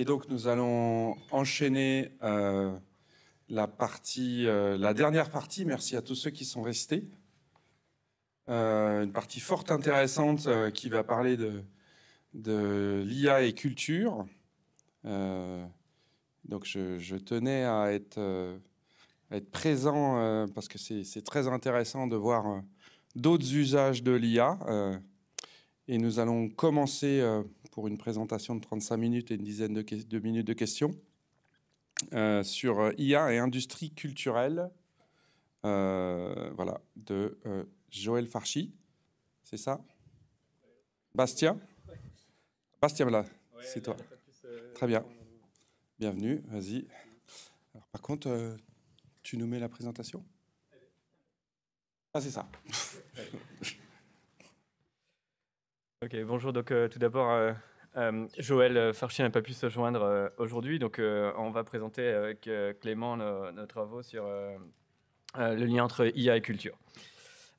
Et donc nous allons enchaîner euh, la partie, euh, la dernière partie. Merci à tous ceux qui sont restés. Euh, une partie forte intéressante qui va parler de, l'IA et culture. donc je, tenais à être présent parce que c'est très intéressant de voir d'autres usages de l'IA. et nous allons commencer pour une présentation de 35 minutes et une dizaine de, minutes de questions euh, sur euh, IA et industrie culturelle. Euh, voilà, de Joël Farchi. C'est ça? Bastien? Bastien, voilà, c'est toi. Très bien. Bienvenue, vas-y. par contre, tu nous mets la présentation? Ah, c'est ça. Ok, bonjour. Donc, tout d'abord, euh, Joël euh, Farchi n'a pas pu se joindre euh, aujourd'hui, donc on va présenter avec Clément nos, travaux sur le lien entre IA et culture.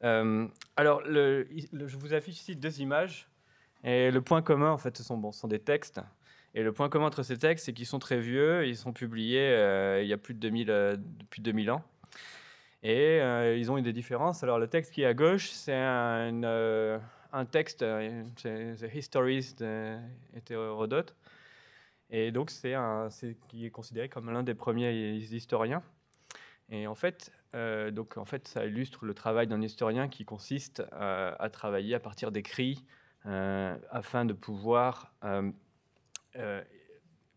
alors, je vous affiche ici deux images, et le point commun, en fait, ce sont, des textes. Et le point commun entre ces textes, c'est qu'ils sont très vieux, ils sont publiés il y a plus de 2000, depuis 2000 ans. Et ils ont eu des différences. Alors, le texte qui est à gauche, c'est un un texte, euh, c'est The Histories d'Hétérodote. Et donc, c'est ce qui est considéré comme l'un des premiers historiens. Et en fait, euh, donc, en fait, ça illustre le travail d'un historien qui consiste euh, à travailler à partir d'écrits afin de pouvoir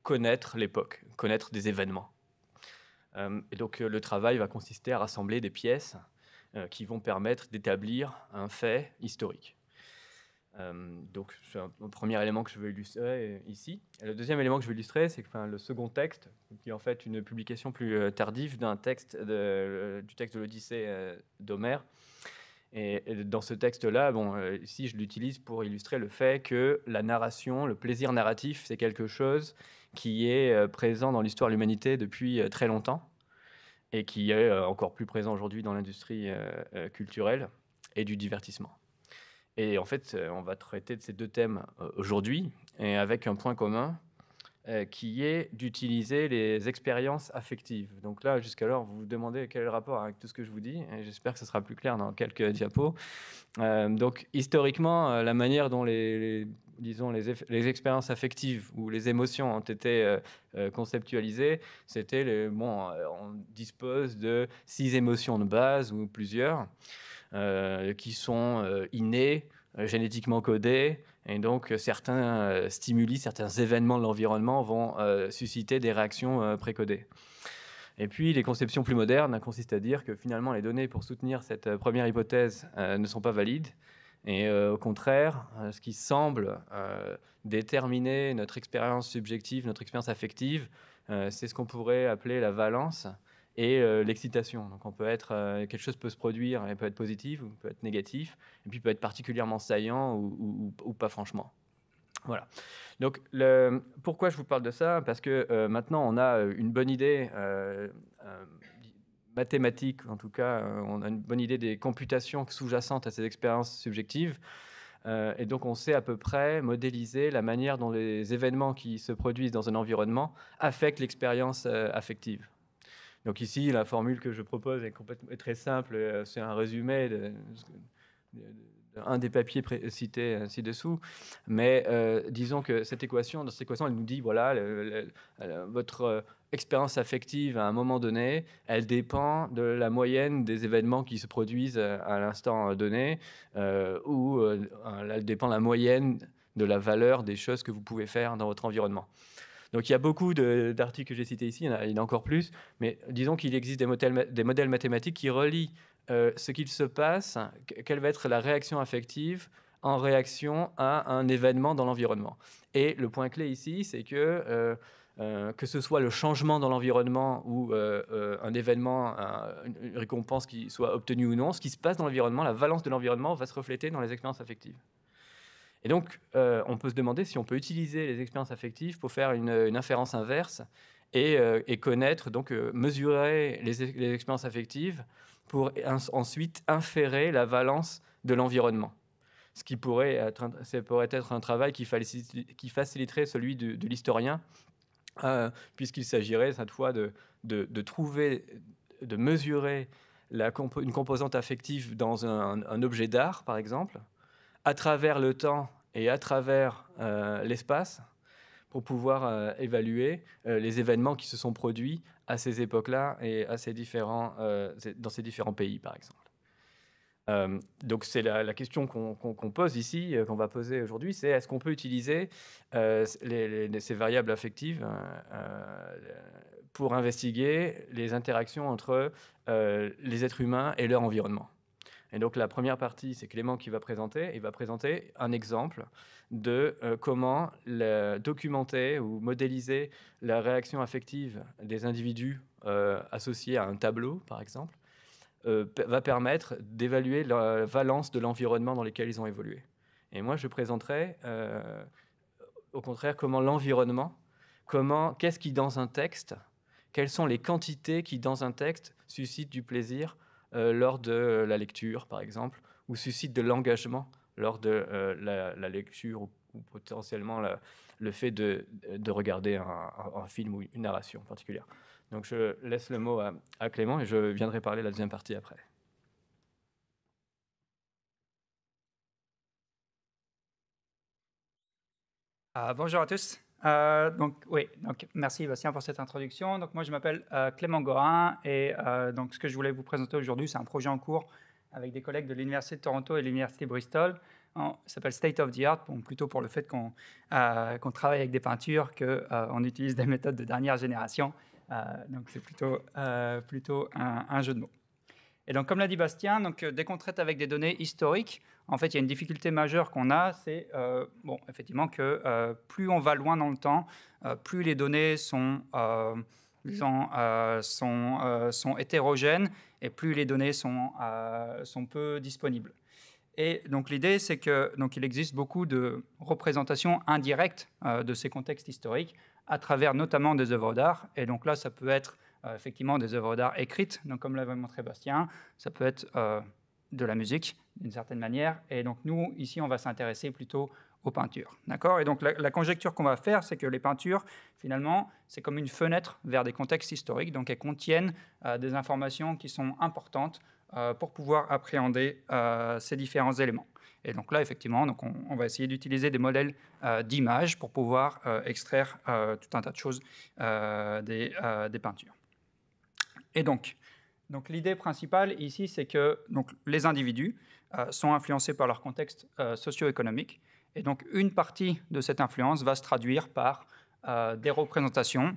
connaître l'époque, connaître des événements. et donc, le travail va consister à rassembler des pièces qui vont permettre d'établir un fait historique. Euh, donc, c'est un, premier élément que je veux illustrer euh, ici. le deuxième élément que je veux illustrer, c'est le second texte, qui est en fait une publication plus euh, tardive d'un texte du texte de l'Odyssée d'Homère. Et, dans ce texte-là, bon, ici, je l'utilise pour illustrer le fait que la narration, le plaisir narratif, c'est quelque chose qui est présent dans l'histoire de l'humanité depuis très longtemps et qui est encore plus présent aujourd'hui dans l'industrie culturelle et du divertissement. Et en fait, euh, on va traiter de ces deux thèmes euh, aujourd'hui, et avec un point commun, euh, qui est d'utiliser les expériences affectives. Donc là, jusqu'alors, vous vous demandez quel est le rapport avec tout ce que je vous dis, et j'espère que ce sera plus clair dans quelques diapos. donc, historiquement, la manière dont les, disons, les, les, expériences affectives ou les émotions ont été conceptualisées, c'était, bon, on dispose de six émotions de base ou plusieurs. Euh, qui sont euh, innés, euh, génétiquement codés, et donc certains stimuli, certains événements de l'environnement vont susciter des réactions précodées. Et puis les conceptions plus modernes consistent à dire que finalement les données pour soutenir cette première hypothèse ne sont pas valides. Et au contraire, ce qui semble déterminer notre expérience subjective, notre expérience affective, c'est ce qu'on pourrait appeler la valence et euh, l'excitation. Donc on peut être euh, quelque chose peut se produire et peut être positif ou peut être négatif et puis peut être particulièrement saillant ou, pas franchement. Voilà. Donc pourquoi je vous parle de ça? Parce que euh, maintenant on a une bonne idée mathématique, en tout cas on a une bonne idée des computations sous-jacentes à ces expériences subjectives. et donc on sait à peu près modéliser la manière dont les événements qui se produisent dans un environnement affectent l'expérience affective. Donc ici, la formule que je propose est, très simple. Euh, c'est un résumé d'un des papiers cités ci-dessous. Mais euh, disons que cette équation, dans cette équation, elle nous dit, voilà, votre euh, expérience affective à un moment donné, elle dépend de la moyenne des événements qui se produisent à l'instant donné, ou elle dépend de la moyenne de la valeur des choses que vous pouvez faire dans votre environnement. Donc il y a beaucoup d'articles que j'ai cités ici, il y, en a, encore plus, mais disons qu'il existe des modèles, mathématiques qui relient euh, ce qu'il se passe, quelle va être la réaction affective en réaction à un événement dans l'environnement. Et le point clé ici, c'est que euh, euh, que ce soit le changement dans l'environnement ou un événement, une récompense qui soit obtenue ou non, ce qui se passe dans l'environnement, la valence de l'environnement va se refléter dans les expériences affectives. Et donc, euh, on peut se demander si on peut utiliser les expériences affectives pour faire une, inférence inverse et, euh, connaître, donc euh, mesurer les, expériences affectives pour ensuite inférer la valence de l'environnement. Ce qui pourrait être, un travail qui, faciliterait celui de, l'historien puisqu'il s'agirait cette fois de, trouver, de mesurer une composante affective dans un, objet d'art, par exemple, à travers le temps et à travers l'espace, pour pouvoir évaluer les événements qui se sont produits à ces époques-là et dans ces différents pays, par exemple. Euh, donc c'est la, question qu'on pose ici, euh, qu'on va poser aujourd'hui, c'est est-ce qu'on peut utiliser euh, ces variables affectives pour investiguer les interactions entre les êtres humains et leur environnement? Et donc la première partie, c'est Clément qui va présenter. Il va présenter un exemple de comment documenter ou modéliser la réaction affective des individus associés à un tableau, par exemple euh, va permettre d'évaluer la valence de l'environnement dans lequel ils ont évolué. Et moi, je présenterai euh, au contraire comment l'environnement, comment, qu'est-ce qui dans un texte, quelles sont les quantités qui dans un texte suscitent du plaisir euh, lors de la lecture, par exemple, ou suscitent de l'engagement lors de la, lecture ou, potentiellement le fait de, regarder un, film ou une narration particulière. Donc je laisse le mot à, Clément et je viendrai parler la deuxième partie après. Euh, bonjour à tous. Euh, donc oui, merci Bastien pour cette introduction. Donc moi je m'appelle euh, Clément Gorin et donc ce que je voulais vous présenter aujourd'hui, c'est un projet en cours avec des collègues de l'université de Toronto et l'université Bristol. Ça s'appelle State of the Art, plutôt pour le fait qu'on travaille avec des peintures, qu'on utilise des méthodes de dernière génération euh, donc c'est plutôt, euh, plutôt un, jeu de mots. Et donc, comme l'a dit Bastien, donc, euh, dès qu'on traite avec des données historiques, en fait, il y a une difficulté majeure qu'on a, c'est bon, effectivement que plus on va loin dans le temps, plus les données sont, sont, sont, hétérogènes et plus les données sont, sont peu disponibles. Et donc l'idée, c'est que donc il existe beaucoup de représentations indirectes de ces contextes historiques à travers notamment des œuvres d'art. Et donc là, ça peut être euh, effectivement des œuvres d'art écrites, donc comme l'avait montré Bastien, ça peut être euh, de la musique d'une certaine manière. Et donc nous, ici, on va s'intéresser plutôt aux peintures. D'accord? Et donc la, conjecture qu'on va faire, c'est que les peintures, finalement, c'est comme une fenêtre vers des contextes historiques, donc elles contiennent euh, des informations qui sont importantes pour pouvoir appréhender ces différents éléments. Et donc là, effectivement, donc on, va essayer d'utiliser des modèles euh, d'images pour pouvoir euh, extraire euh, tout un tas de choses des, peintures. Et donc, donc l'idée principale ici, c'est que donc, les individus sont influencés par leur contexte socio-économique. Et donc, une partie de cette influence va se traduire par des représentations,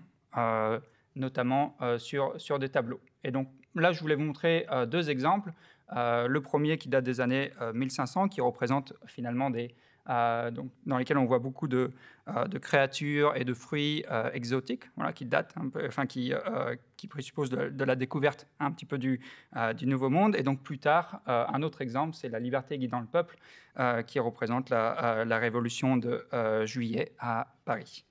notamment sur, sur des tableaux. Et donc, là, je voulais vous montrer deux exemples. Euh, le premier qui date des années 1500, euh, qui représente finalement des, euh, donc, dans lesquels on voit beaucoup de, de créatures et de fruits exotiques, voilà, qui datent enfin qui, qui présupposent de, la découverte un petit peu du, du Nouveau Monde. Et donc plus tard, un autre exemple, c'est la liberté guidant le peuple, qui représente la révolution de juillet à Paris.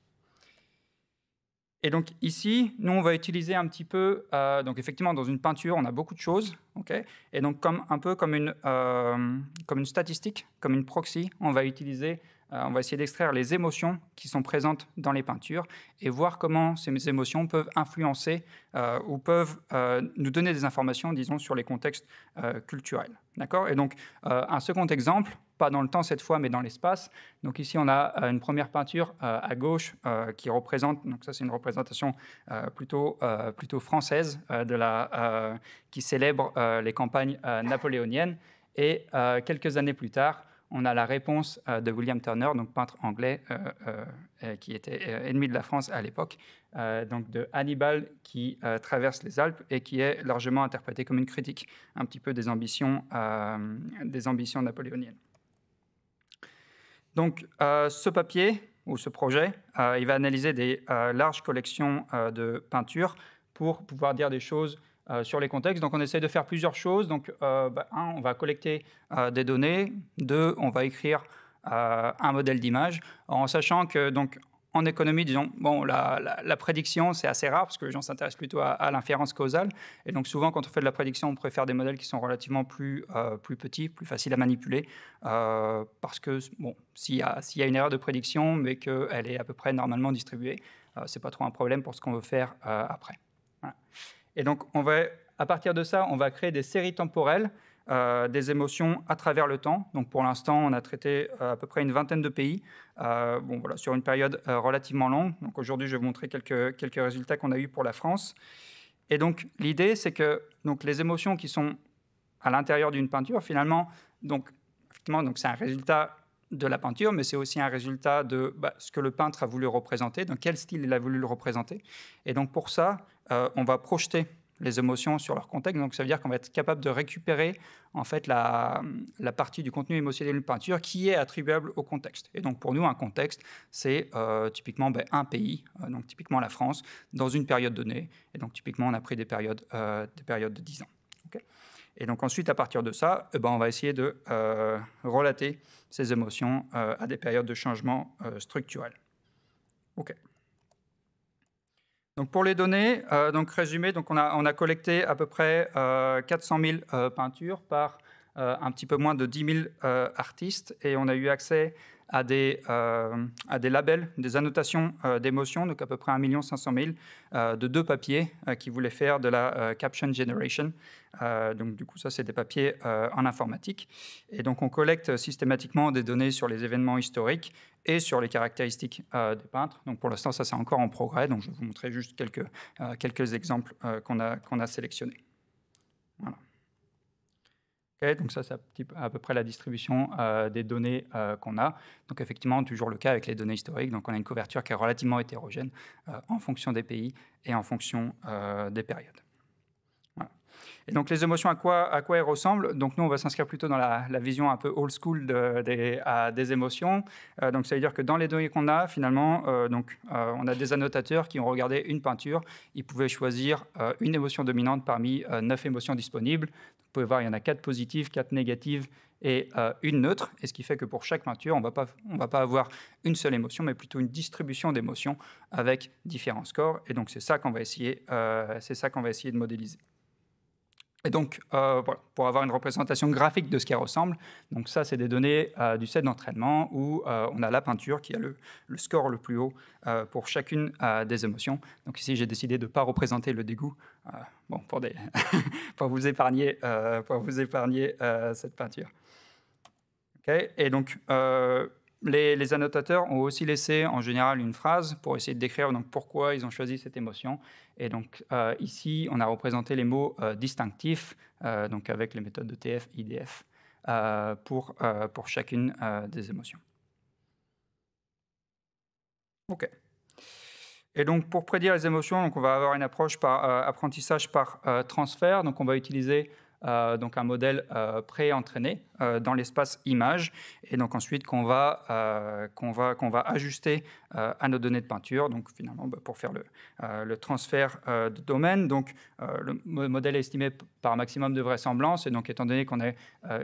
Et donc ici, nous, on va utiliser un petit peu, euh, donc effectivement, dans une peinture, on a beaucoup de choses, ok? Et donc comme, un peu comme une, euh, comme une statistique, comme une proxy, on va utiliser, euh, on va essayer d'extraire les émotions qui sont présentes dans les peintures et voir comment ces émotions peuvent influencer ou peuvent nous donner des informations, disons, sur les contextes culturels. D'accord? Et donc, un second exemple, pas dans le temps cette fois, mais dans l'espace. Donc ici, on a euh, une première peinture euh, à gauche euh, qui représente, donc ça c'est une représentation plutôt, plutôt française qui célèbre les campagnes napoléoniennes. Et quelques années plus tard, on a la réponse de William Turner, donc peintre anglais qui était ennemi de la France à l'époque, donc de Hannibal qui traverse les Alpes et qui est largement interprété comme une critique un petit peu des ambitions, des ambitions napoléoniennes. Donc, euh, ce papier ou ce projet, euh, il va analyser des euh, larges collections de peintures pour pouvoir dire des choses sur les contextes. Donc, on essaie de faire plusieurs choses. Donc, bah, un, on va collecter des données. Deux, on va écrire un modèle d'image, en sachant que donc en économie, disons, bon, la, prédiction, c'est assez rare parce que les gens s'intéressent plutôt à, l'inférence causale. Et donc, souvent, quand on fait de la prédiction, on préfère des modèles qui sont relativement plus, euh, petits, plus faciles à manipuler. Euh, parce que, bon, s'il y, a une erreur de prédiction, mais qu'elle est à peu près normalement distribuée, euh, c'est pas trop un problème pour ce qu'on veut faire après. Et donc, on va, à partir de ça, on va créer des séries temporelles euh, des émotions à travers le temps. Donc pour l'instant, on a traité euh, à peu près une vingtaine de pays, euh, sur une période relativement longue. Donc aujourd'hui, je vais vous montrer quelques, quelques résultats qu'on a eus pour la France. Et donc l'idée, c'est que donc, les émotions qui sont à l'intérieur d'une peinture, finalement, donc, donc c'est un résultat de la peinture, mais c'est aussi un résultat de bah, ce que le peintre a voulu représenter, dans quel style il a voulu le représenter. Et donc pour ça, on va projeter les émotions sur leur contexte. Donc ça veut dire qu'on va être capable de récupérer en fait la, partie du contenu émotionnel d'une peinture qui est attribuable au contexte. Et donc pour nous, un contexte, c'est euh, typiquement ben, un pays, euh, donc typiquement la France, dans une période donnée. Et donc typiquement, on a pris des périodes, euh, de 10 ans. et donc ensuite, à partir de ça, eh ben, on va essayer de relater ces émotions à des périodes de changement structurel. OK. Donc pour les données, euh, donc résumé, donc on, a, on a collecté à peu près 400 euh, 000 euh, peintures par un petit peu moins de 10 000 artistes et on a eu accès à des, à des labels, des annotations d'émotions, donc à peu près 1 500 000, de deux papiers qui voulaient faire de la caption generation. donc du coup, ça, c'est des papiers en informatique. Et donc on collecte systématiquement des données sur les événements historiques et sur les caractéristiques euh, des peintres. Donc pour l'instant, ça c'est encore en progrès, donc je vais vous montrer juste quelques, euh, quelques exemples euh, qu'on a, qu'on a sélectionnés. Voilà. donc ça, c'est à peu près la distribution des données qu'on a. Donc effectivement, toujours le cas avec les données historiques. Donc on a une couverture qui est relativement hétérogène en fonction des pays et en fonction des périodes. Et donc les émotions, à quoi, elles ressemblent? Donc nous, on va s'inscrire plutôt dans la, vision un peu old school des, émotions. Euh, donc ça veut dire que dans les données qu'on a, finalement, euh, donc, euh, on a des annotateurs qui ont regardé une peinture. Ils pouvaient choisir une émotion dominante parmi neuf émotions disponibles. Vous pouvez voir, il y en a quatre positives, quatre négatives et une neutre. Et ce qui fait que pour chaque peinture, on ne va pas avoir une seule émotion, mais plutôt une distribution d'émotions avec différents scores. Et donc c'est ça qu'on va essayer de modéliser. Et donc, euh, pour avoir une représentation graphique de ce qui ressemble, donc ça, c'est des données euh, du set d'entraînement où euh, on a la peinture qui a le, score le plus haut pour chacune des émotions. Donc ici, j'ai décidé de ne pas représenter le dégoût, bon, pour, vous épargner, cette peinture. Okay Et donc, les, annotateurs ont aussi laissé en général une phrase pour essayer de décrire donc, pourquoi ils ont choisi cette émotion. Et donc euh, ici, on a représenté les mots euh, distinctifs, euh, donc avec les méthodes de TF, IDF, pour, pour chacune des émotions. OK. Et donc pour prédire les émotions, donc on va avoir une approche par apprentissage par transfert. Donc on va utiliser euh, donc un modèle euh, pré-entraîné euh, dans l'espace image, et donc ensuite qu'on va, qu'on va, qu'on va ajuster à nos données de peinture, donc finalement bah, pour faire le, transfert de domaine. Donc le modèle est estimé par maximum de vraisemblance, et donc étant donné qu'on a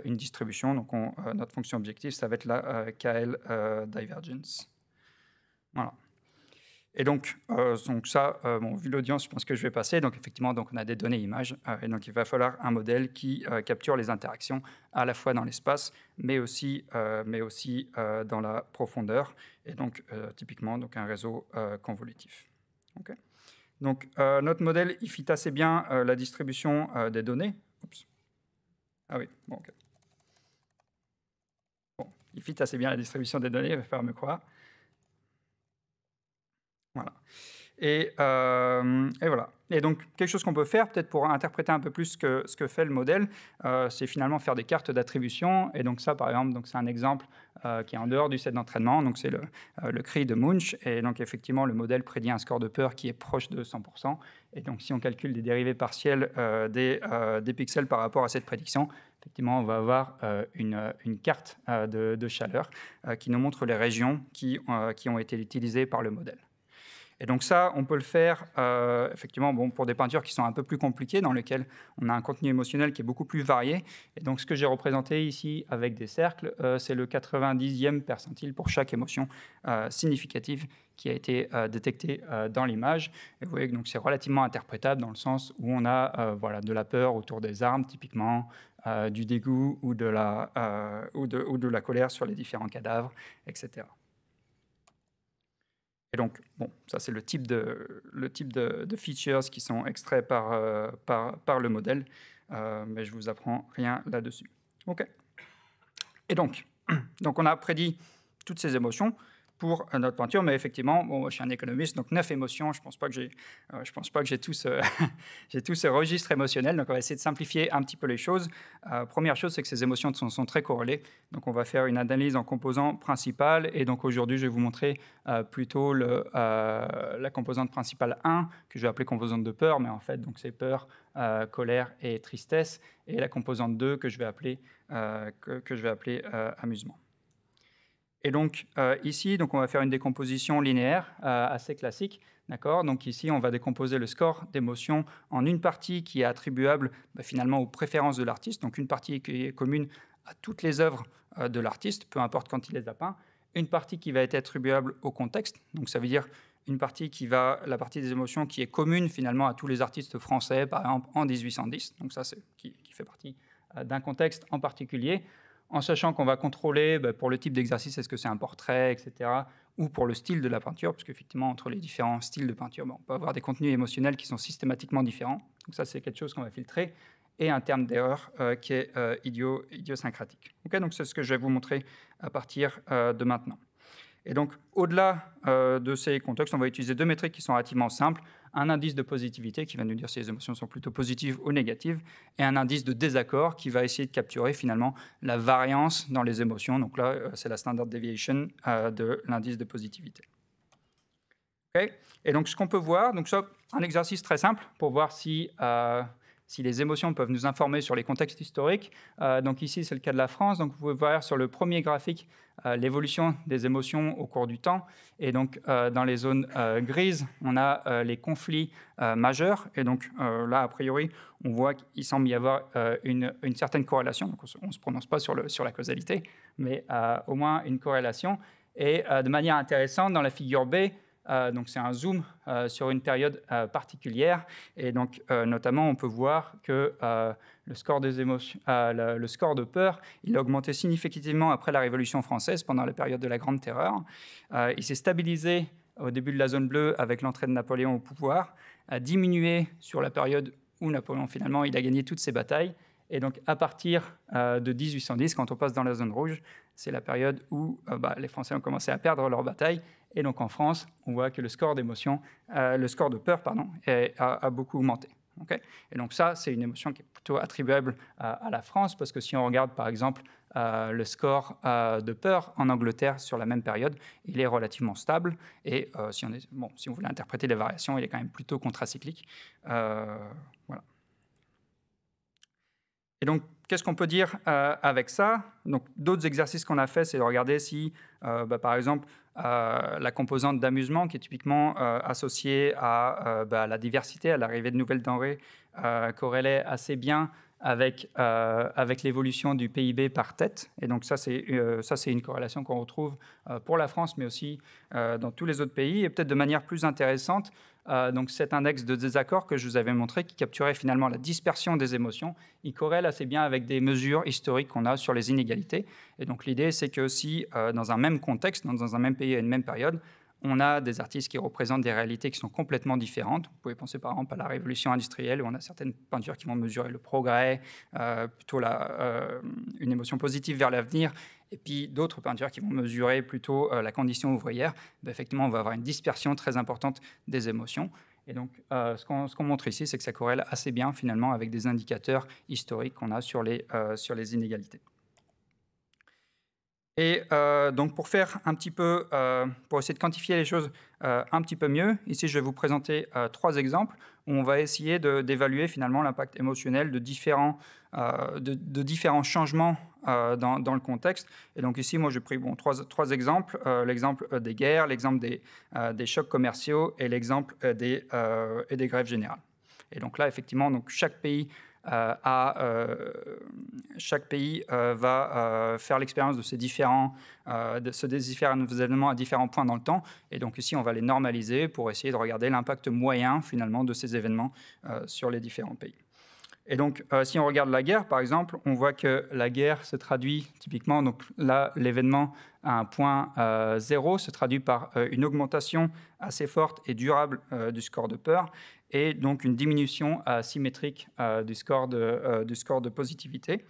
une distribution, donc notre fonction objective, ça va être la KL divergence. Voilà. Et donc, euh, donc ça, euh, vu l'audience, je pense que je vais passer. Donc, effectivement, donc on a des données images. Euh, et donc, il va falloir un modèle qui capture les interactions à la fois dans l'espace, mais aussi, mais aussi dans la profondeur. Et donc, typiquement, donc un réseau convolutif. donc, notre modèle, il fit assez bien la distribution des données. Oups. Ah oui, bon, OK. Bon, il fit assez bien la distribution des données, il va falloir me croire. Voilà. Et, euh, et, voilà. Et donc, quelque chose qu'on peut faire, peut-être pour interpréter un peu plus que, ce que fait le modèle, euh, c'est finalement faire des cartes d'attribution. Et donc, ça, par exemple, c'est un exemple euh, qui est en dehors du set d'entraînement. Donc, c'est le, le cri de Munch. Et donc, effectivement, le modèle prédit un score de peur qui est proche de 100%. Et donc, si on calcule des dérivés partiels des, des, pixels par rapport à cette prédiction, effectivement, on va avoir une, une, carte de, de chaleur qui nous montre les régions qui, qui ont été utilisées par le modèle. Et donc ça, on peut le faire effectivement bon, pour des peintures qui sont un peu plus compliquées, dans lesquelles on a un contenu émotionnel qui est beaucoup plus varié. Et donc ce que j'ai représenté ici avec des cercles, c'est le 90e percentile pour chaque émotion significative qui a été détectée dans l'image. Et vous voyez que c'est relativement interprétable dans le sens où on a voilà, de la peur autour des armes, typiquement, euh, du dégoût ou de, la, euh, ou, de, ou de la colère sur les différents cadavres, etc. Et donc, bon, ça c'est le type de, features qui sont extraits par, euh, le modèle, mais je vous apprends rien là-dessus. OK. Et donc, donc, on a prédit toutes ces émotions pour notre peinture. Mais effectivement, bon, je suis un économiste, donc neuf émotions, je ne pense pas que j'ai, euh, je pense pas que j'ai tout, ce, j'ai tout ce registre émotionnel. Donc on va essayer de simplifier un petit peu les choses. Euh, première chose, c'est que ces émotions sont, très corrélées. Donc on va faire une analyse en composants principales. Et donc aujourd'hui, je vais vous montrer euh, plutôt le, la composante principale 1, que je vais appeler composante de peur, mais en fait, donc c'est peur, colère et tristesse. Et la composante 2 que je vais appeler, que, je vais appeler amusement. Et donc euh, ici, donc on va faire une décomposition linéaire euh, assez classique. D'accord? Donc ici, on va décomposer le score d'émotion en une partie qui est attribuable bah, finalement aux préférences de l'artiste, donc une partie qui est commune à toutes les œuvres euh, de l'artiste, peu importe quand il les a peints, une partie qui va être attribuable au contexte, donc ça veut dire une partie qui va, la partie des émotions qui est commune finalement à tous les artistes français, par exemple en 1810, donc ça qui, qui fait partie d'un contexte en particulier en sachant qu'on va contrôler bah, pour le type d'exercice, est-ce que c'est un portrait, etc., ou pour le style de la peinture, parce qu'effectivement, entre les différents styles de peinture, on peut avoir des contenus émotionnels qui sont systématiquement différents. Donc ça, c'est quelque chose qu'on va filtrer, et un terme d'erreur euh, qui est euh, idiosyncratique. donc c'est ce que je vais vous montrer à partir euh, de maintenant. Et donc, au-delà de ces contextes, on va utiliser deux métriques qui sont relativement simples un indice de positivité qui va nous dire si les émotions sont plutôt positives ou négatives, et un indice de désaccord qui va essayer de capturer finalement la variance dans les émotions. Donc là, euh, c'est la standard deviation euh, de l'indice de positivité. et donc ce qu'on peut voir, donc un exercice très simple pour voir si euh, si les émotions peuvent nous informer sur les contextes historiques. donc ici, c'est le cas de la France. Donc vous pouvez voir sur le premier graphique euh, l'évolution des émotions au cours du temps. Et donc, euh, dans les zones euh, grises, on a les conflits majeurs. Et donc, là, a priori, on voit qu'il semble y avoir une, certaine corrélation. Donc, on ne se prononce pas sur, sur la causalité, mais au moins une corrélation. Et de manière intéressante, dans la figure B, euh, donc c'est un zoom euh, sur une période euh, particulière et donc notamment on peut voir que le score des émotions, le, score de peur, il a augmenté significativement après la Révolution française pendant la période de la Grande Terreur. il s'est stabilisé au début de la zone bleue avec l'entrée de Napoléon au pouvoir, a diminué sur la période où Napoléon finalement il a gagné toutes ses batailles et donc à partir de 1810 quand on passe dans la zone rouge, c'est la période où bah, les Français ont commencé à perdre leur bataille et donc en France, on voit que le score d'émotion, euh, le score de peur, pardon, a, beaucoup augmenté. et donc ça, c'est une émotion qui est plutôt attribuable à, la France, parce que si on regarde par exemple euh, le score euh, de peur en Angleterre sur la même période, il est relativement stable. Et si, on est, bon, si on voulait interpréter les variations, il est quand même plutôt contracyclique. voilà. Et donc, qu'est-ce qu'on peut dire avec ça? D'autres exercices qu'on a fait, c'est de regarder si, bah, par exemple, euh, la composante d'amusement qui est typiquement euh, associée à, bah, la diversité, à l'arrivée de nouvelles denrées, corrélait assez bien avec, avec l'évolution du PIB par tête. Et donc ça, c'est une corrélation qu'on retrouve pour la France, mais aussi dans tous les autres pays. Et peut-être de manière plus intéressante, euh, donc cet index de désaccord que je vous avais montré, qui capturait finalement la dispersion des émotions, il corrèle assez bien avec des mesures historiques qu'on a sur les inégalités. Et donc l'idée, c'est que si euh, dans un même contexte, dans un même pays à une même période, on a des artistes qui représentent des réalités qui sont complètement différentes. Vous pouvez penser par exemple à la révolution industrielle où on a certaines peintures qui vont mesurer le progrès, euh, plutôt une émotion positive vers l'avenir, et puis d'autres peintures qui vont mesurer plutôt euh, la condition ouvrière. Ben, effectivement, on va avoir une dispersion très importante des émotions. Et donc, euh, ce qu'on montre ici, c'est que ça corrèle assez bien finalement avec des indicateurs historiques qu'on a sur les, euh, sur les inégalités. Et donc pour faire un petit peu, pour essayer de quantifier les choses un petit peu mieux, ici je vais vous présenter trois exemples on va essayer d'évaluer finalement l'impact émotionnel de différents, de, différents changements dans, dans, le contexte. Et donc ici, moi j'ai pris bon, trois, trois exemples, l'exemple des guerres, l'exemple des, des, chocs commerciaux et l'exemple des, et des grèves générales. Et donc là, effectivement, donc chaque pays euh, euh, chaque pays euh, va faire l'expérience de ces différents, de ces différents événements à différents points dans le temps. Et donc ici, on va les normaliser pour essayer de regarder l'impact moyen finalement de ces événements sur les différents pays. Et donc, si on regarde la guerre, par exemple, on voit que la guerre se traduit typiquement, donc là, l'événement à un point zéro se traduit par une augmentation assez forte et durable du score de peur et donc une diminution asymétrique euh, euh, du score de positivité.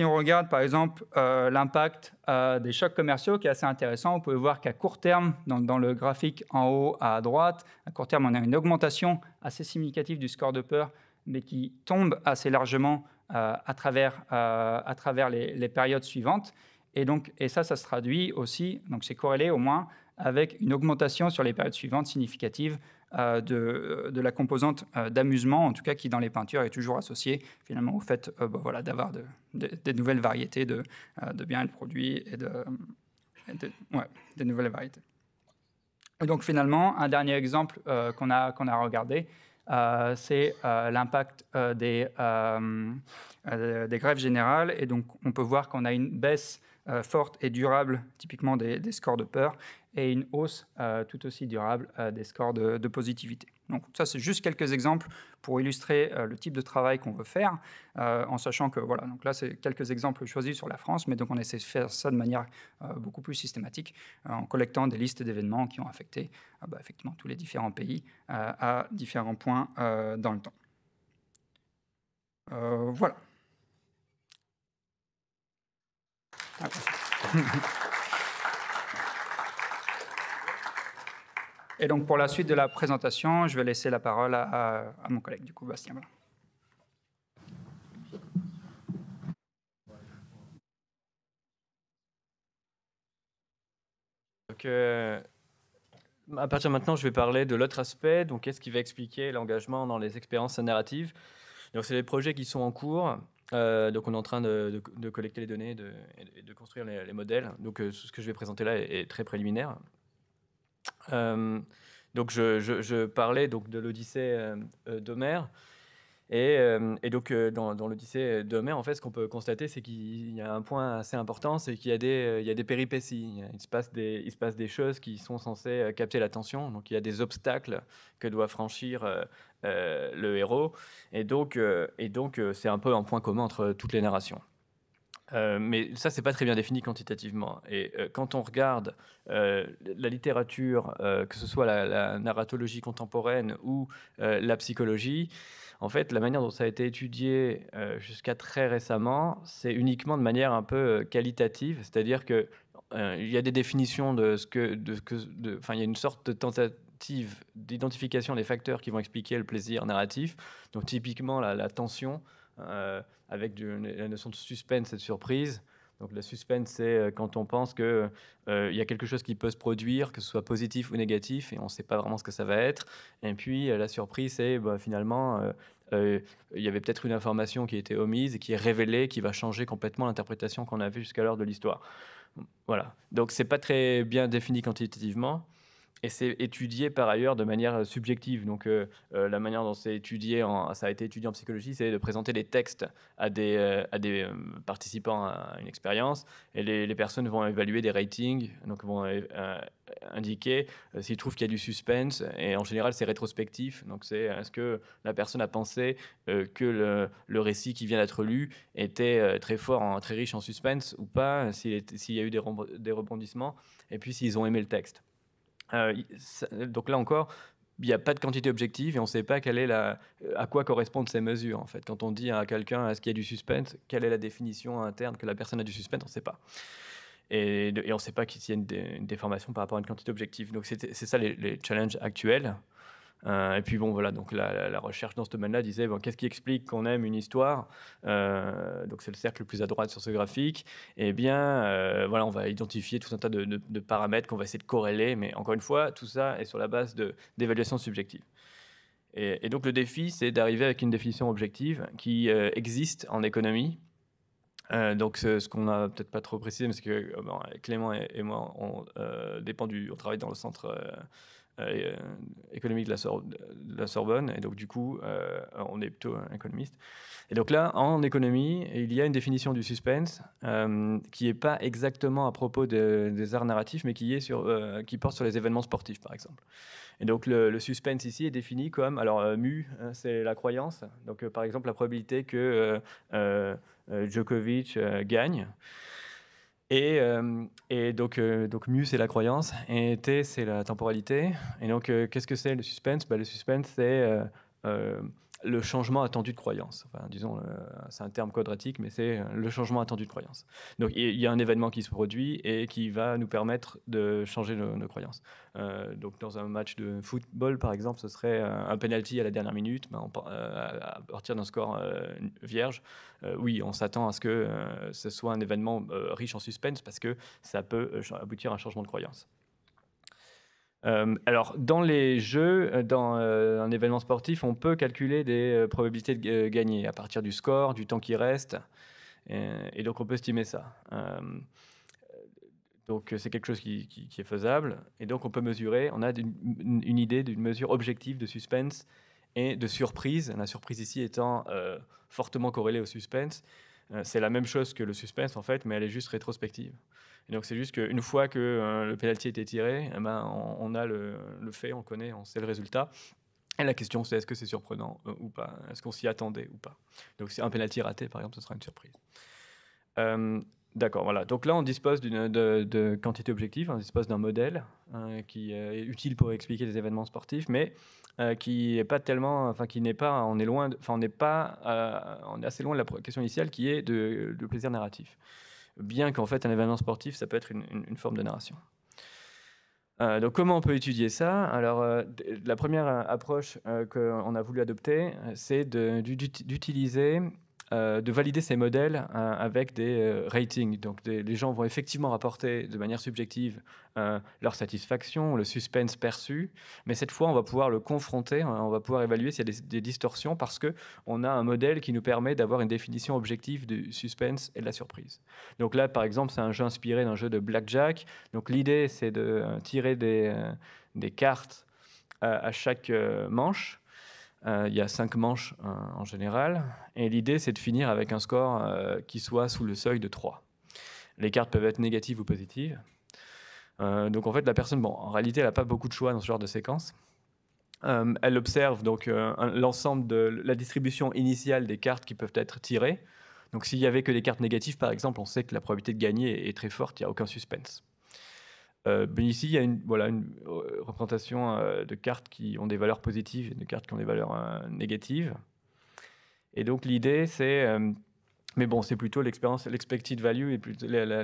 Si on regarde par exemple euh, l'impact des chocs commerciaux, qui est assez intéressant, vous pouvez voir qu'à court terme, dans, dans, le graphique en haut à droite, à court terme, on a une augmentation assez significative du score de peur, mais qui tombe assez largement à travers, à travers les, les, périodes suivantes. Et, donc, et ça, ça se traduit aussi, donc c'est corrélé au moins avec une augmentation sur les périodes suivantes significative euh, de, de, la composante euh, d'amusement, en tout cas qui dans les peintures est toujours associée finalement au fait euh, bah, voilà, d'avoir de, des nouvelles variétés de, biens et de produits et de, des nouvelles variétés. Et donc finalement, un dernier exemple qu'on a, qu'on a regardé, c'est l'impact des, des grèves générales. Et donc on peut voir qu'on a une baisse forte et durable typiquement des, des scores de peur et une hausse euh, tout aussi durable euh, des scores de, positivité. Donc ça, c'est juste quelques exemples pour illustrer euh, le type de travail qu'on veut faire, en sachant que, voilà, donc là, c'est quelques exemples choisis sur la France, mais donc on essaie de faire ça de manière beaucoup plus systématique, en collectant des listes d'événements qui ont affecté bah, effectivement tous les différents pays à différents points dans le temps. voilà. Ah, Et donc pour la suite de la présentation, je vais laisser la parole à, mon collègue, du coup, Bastien. Euh, à partir de maintenant, je vais parler de l'autre aspect, donc qu'est-ce qui va expliquer l'engagement dans les expériences narratives? Donc, c'est les projets qui sont en cours. Euh, donc, on est en train de, collecter les données et de construire les, modèles. Donc, euh, ce que je vais présenter là est très préliminaire. Euh, donc je, parlais donc de l'Odyssée d'Homère. Et, et, donc, dans, dans l'Odyssée d'Homère, en fait, ce qu'on peut constater, c'est qu'il y a un point assez important, c'est qu'il y, a des, il y a des péripéties. Il se, passe des, choses qui sont censées capter l'attention. Donc, il y a des obstacles que doit franchir le héros. Et donc c'est un peu un point commun entre toutes les narrations. Euh, mais ça, c'est pas très bien défini quantitativement. Et euh, quand on regarde euh, la littérature, que ce soit la, narratologie contemporaine ou la psychologie, en fait, la manière dont ça a été étudié jusqu'à très récemment, c'est uniquement de manière un peu qualitative, c'est-à-dire que il y a des définitions de ce que, de, il y a une sorte de tentative d'identification des facteurs qui vont expliquer le plaisir narratif. Donc, typiquement, la tension. Euh, avec la notion de suspense et de surprise. Donc la suspense, c'est euh, quand on pense qu'il euh, y a quelque chose qui peut se produire, que ce soit positif ou négatif, et on ne sait pas vraiment ce que ça va être. Et puis la surprise, c'est bah, finalement, il y avait peut-être une information qui a été omise et qui est révélée, qui va changer complètement l'interprétation qu'on avait jusqu'alors de l'histoire. Voilà. Donc c'est pas très bien défini quantitativement. Et c'est étudié par ailleurs de manière euh, subjective. Donc, euh, euh, la manière dont c'est étudié, ça a été étudié en psychologie, c'est de présenter des textes à des, participants à une expérience. Et les, personnes vont évaluer des ratings, donc vont indiquer s'ils trouvent qu'il y a du suspense. Et en général, c'est rétrospectif. Donc, c'est est-ce que la personne a pensé que le, récit qui vient d'être lu était très fort, très riche en suspense ou pas, s'il y a eu des rebondissements, et puis s'ils ont aimé le texte. Euh, donc là encore, il n'y a pas de quantité objective et on ne sait pas la, à quoi correspondent ces mesures. En fait, quand on dit à quelqu'un est-ce qu'il y a du suspense, quelle est la définition interne que la personne a du suspense, on ne sait pas. Et, on ne sait pas s'il y a une, déformation par rapport à une quantité objective. Donc c'est ça les, challenges actuels. Euh, et puis bon, voilà, donc la, recherche dans ce domaine-là disait bon, qu'est-ce qui explique qu'on aime une histoire euh, Donc c'est le cercle le plus à droite sur ce graphique. Eh bien, euh, voilà, on va identifier tout un tas de, paramètres qu'on va essayer de corréler, mais encore une fois, tout ça est sur la base d'évaluation subjective. Et, et, donc le défi, c'est d'arriver avec une définition objective qui existe en économie. donc ce, qu'on n'a peut-être pas trop précisé, parce que Clément et, moi, on dépend du, on travaille dans le centre euh, économique de la, Sorbonne, et donc du coup, euh, on est plutôt un économiste. Et donc là, en économie, il y a une définition du suspense euh, qui n'est pas exactement à propos des arts narratifs, mais qui, est sur, qui porte sur les événements sportifs, par exemple. Et donc le, suspense ici est défini comme, alors mu, hein, c'est la croyance. Donc par exemple, la probabilité que Djokovic gagne. Et, euh, et donc, euh, donc mu, c'est la croyance, et t, c'est la temporalité. Et donc, euh, qu'est-ce que c'est le suspense? Bah, Le suspense, c'est le changement attendu de croyance. Disons, c'est un terme quadratique, mais c'est le changement attendu de croyance. Donc, il y a un événement qui se produit et qui va nous permettre de changer nos, croyances. donc, dans un match de football, par exemple, ce serait un penalty à la dernière minute, ben, à partir d'un score vierge. oui, on s'attend à ce que ce soit un événement riche en suspense parce que ça peut aboutir à un changement de croyance. Euh, alors, dans les jeux, euh, dans euh, un événement sportif, on peut calculer des probabilités de gagner à partir du score, du temps qui reste. Et, donc, on peut estimer ça. donc, c'est quelque chose qui, est faisable. Et donc, on peut mesurer, on a une, une idée d'une mesure objective de suspense et de surprise. La surprise ici étant fortement corrélée au suspense. c'est la même chose que le suspense, en fait, mais elle est juste rétrospective. Donc c'est juste qu'une fois que euh, le penalty été tiré, eh ben, on, a le, fait, on connaît, on sait le résultat. Et la question c'est est-ce que c'est surprenant euh, ou pas? Est-ce qu'on s'y attendait ou pas? Donc si un penalty raté, par exemple, ce sera une surprise. Euh, d'accord, voilà. Donc là, on dispose d'une de, quantité objective, on dispose d'un modèle qui est utile pour expliquer les événements sportifs, mais qui est pas tellement, enfin qui n'est pas, on est loin, enfin on n'est pas, on est assez loin de la question initiale qui est de, de plaisir narratif bien qu'en fait un événement sportif, ça peut être une, forme de narration. Euh, donc comment on peut étudier ça? Alors euh, la première approche euh, qu'on a voulu adopter, c'est d'utiliser euh, de valider ces modèles euh, avec des euh, ratings. Donc les gens vont effectivement rapporter de manière subjective leur satisfaction, le suspense perçu, mais cette fois on va pouvoir le confronter, hein, on va pouvoir évaluer s'il y a des, distorsions parce que on a un modèle qui nous permet d'avoir une définition objective du suspense et de la surprise. Donc là par exemple c'est un jeu inspiré d'un jeu de blackjack. Donc l'idée c'est de tirer des, cartes à chaque manche euh, il y a cinq manches euh, en général. Et l'idée, c'est de finir avec un score euh, qui soit sous le seuil de 3. Les cartes peuvent être négatives ou positives. donc en fait, la personne, bon, en réalité, elle n'a pas beaucoup de choix dans ce genre de séquence. elle observe donc l'ensemble de la distribution initiale des cartes qui peuvent être tirées. Donc s'il y avait que des cartes négatives, par exemple, on sait que la probabilité de gagner est très forte, il n'y a aucun suspense. Euh, ici, il y a une, voilà, une euh, représentation euh, de cartes qui ont des valeurs positives et de cartes qui ont des valeurs négatives. Et donc l'idée, c'est, mais bon, c'est plutôt l'expérience, l'expected value et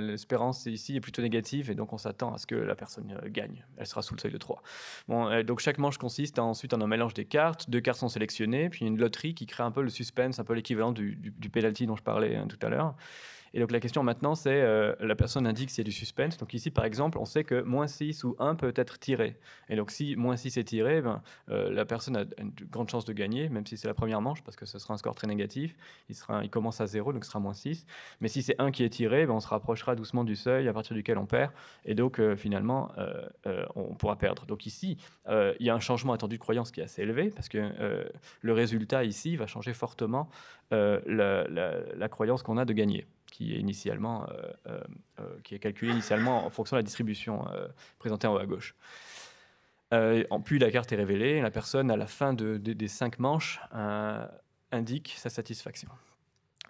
l'espérance ici est plutôt négative et donc on s'attend à ce que la personne gagne. Elle sera sous le seuil de 3. Bon, donc chaque manche consiste ensuite en un mélange des cartes. Deux cartes sont sélectionnées, puis une loterie qui crée un peu le suspense, un peu l'équivalent du penalty dont je parlais hein, tout à l'heure. Et donc la question maintenant, c'est euh, la personne indique s'il y a du suspense. Donc ici, par exemple, on sait que moins 6 ou 1 peut être tiré. Et donc si moins 6 est tiré, ben, euh, la personne a une grande chance de gagner, même si c'est la première manche, parce que ce sera un score très négatif. Il, commence à 0, donc ce sera moins 6. Mais si c'est 1 qui est tiré, ben, on se rapprochera doucement du seuil à partir duquel on perd. Et donc euh, finalement, on pourra perdre. Donc ici, il y a un changement attendu de croyance qui est assez élevé, parce que le résultat ici va changer fortement la croyance qu'on a de gagner qui est initialement, euh, euh, euh, qui est calculé initialement en fonction de la distribution présentée en haut à gauche. en plus, la carte est révélée, la personne, à la fin de, des cinq manches, indique sa satisfaction.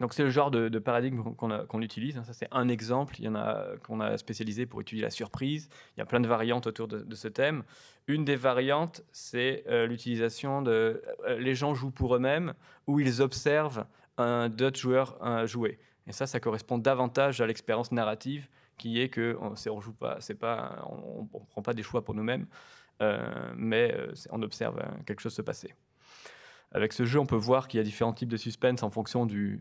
Donc c'est le genre de, paradigme qu'on utilise. Hein. Ça c'est un exemple. Il y en a qu'on a spécialisé pour étudier la surprise. Il y a plein de variantes autour de, ce thème. Une des variantes, c'est l'utilisation de les gens jouent pour eux-mêmes ou ils observent d'autres joueurs jouer. Et ça, ça correspond davantage à l'expérience narrative qui est que on, on joue pas, c'est pas, on, prend pas des choix pour nous-mêmes. mais on observe quelque chose se passer. Avec ce jeu, on peut voir qu'il y a différents types de suspense en fonction de